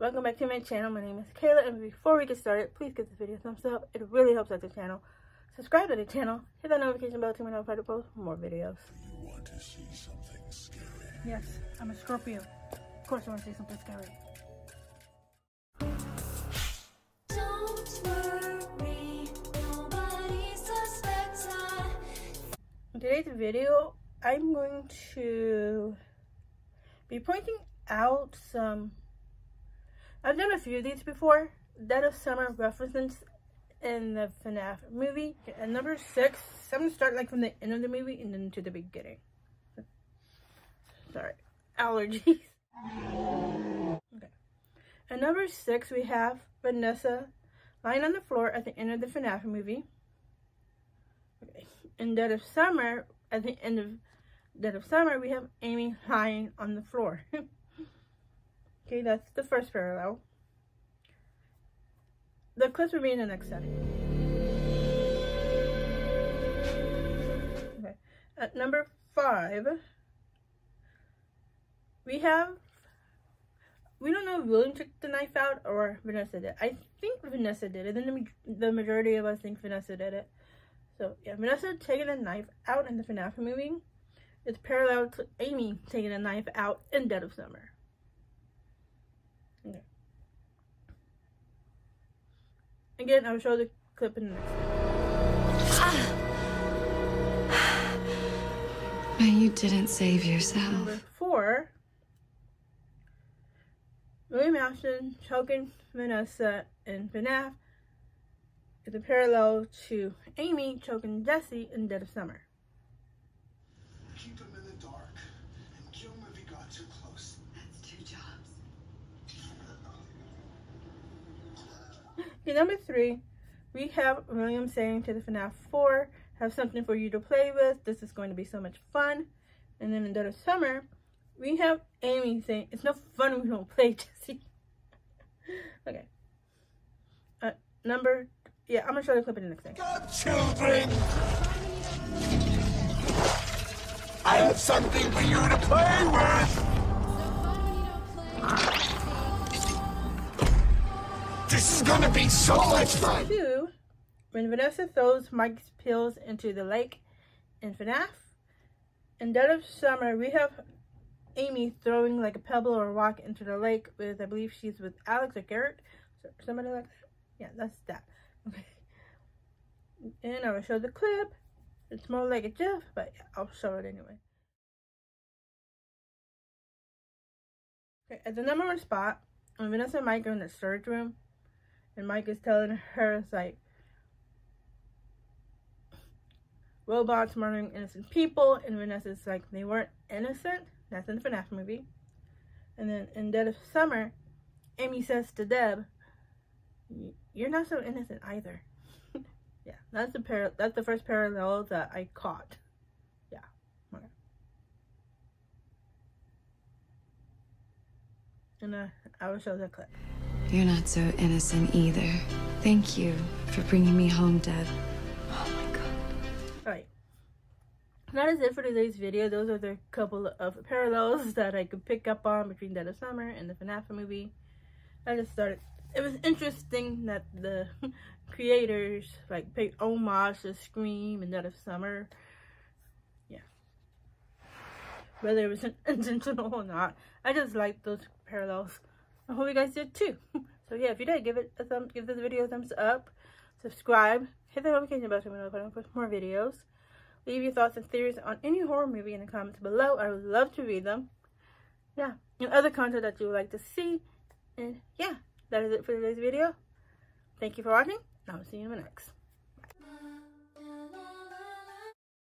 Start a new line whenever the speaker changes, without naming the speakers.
Welcome back to my channel. My name is Kayla and before we get started, please give this video a thumbs up. It really helps out the channel. Subscribe to the channel. Hit that notification bell to be notified to post more videos.
You want to see something scary?
Yes, I'm a Scorpio. Of course I want to see something scary.
Don't worry, nobody suspects us.
In today's video, I'm going to be pointing out some. I've done a few of these before. Dead of Summer references in the FNAF movie. And number six, so I'm to start like from the end of the movie and then to the beginning. Sorry, allergies. Okay. At number six, we have Vanessa lying on the floor at the end of the FNAF movie. Okay. In Dead of Summer, at the end of Dead of Summer, we have Amy lying on the floor. okay, that's the first parallel. The clips will be in the next setting. Okay. At number five, we have we don't know if William took the knife out or Vanessa did. I think Vanessa did it. And the, the majority of us think Vanessa did it. So, yeah, Vanessa taking a knife out in the FNAF movie It's parallel to Amy taking a knife out in Dead of Summer. Okay. Again, I'll show the clip in the next one.
But you didn't save yourself.
Number four, William Afton choking Vanessa and FNAF is a parallel to Amy choking Jessie in Dead of Summer.
Keep him in the dark and kill him if he got too close.
That's two jobs.
Okay, number three, we have William saying to the FNAF 4, have something for you to play with. This is going to be so much fun. And then in of Summer, we have Amy saying, it's no fun we don't play, Jessie. okay. Uh, number, yeah, I'm going to show the clip in the next thing.
Children! I have something for you to play with! This is gonna be so much fun!
Two, when Vanessa throws Mike's pills into the lake in FNAF. In Dead of Summer, we have Amy throwing like a pebble or a rock into the lake with, I believe she's with Alex or Garrett. Somebody like that. Yeah, that's that. Okay. And I will show the clip. It's more like a GIF, but yeah, I'll show it anyway. Okay, at the number one spot, when Vanessa and Mike are in the storage room, and Mike is telling her, it's like, robots murdering innocent people, and Vanessa's like, they weren't innocent. That's in the FNAF movie. And then in Dead of Summer, Amy says to Deb, "You're not so innocent either." yeah, that's the par- That's the first parallel that I caught. Yeah. And uh, I will show the clip.
You're not so innocent either. Thank you for bringing me home, Deb. Oh my god.
Alright. That is it for today's video. Those are the couple of parallels that I could pick up on between Dead of Summer and the FNAF movie. I just started. It was interesting that the creators like paid homage to Scream and Dead of Summer. Yeah. Whether it was intentional or not. I just like those parallels. I hope you guys did too. So yeah, if you did, give it a thumb, give this video a thumbs up, subscribe, hit the notification bell to be notified for more videos. Leave your thoughts and theories on any horror movie in the comments below. I would love to read them. Yeah, and other content that you would like to see. And yeah, that is it for today's video. Thank you for watching. and I will see you in the next.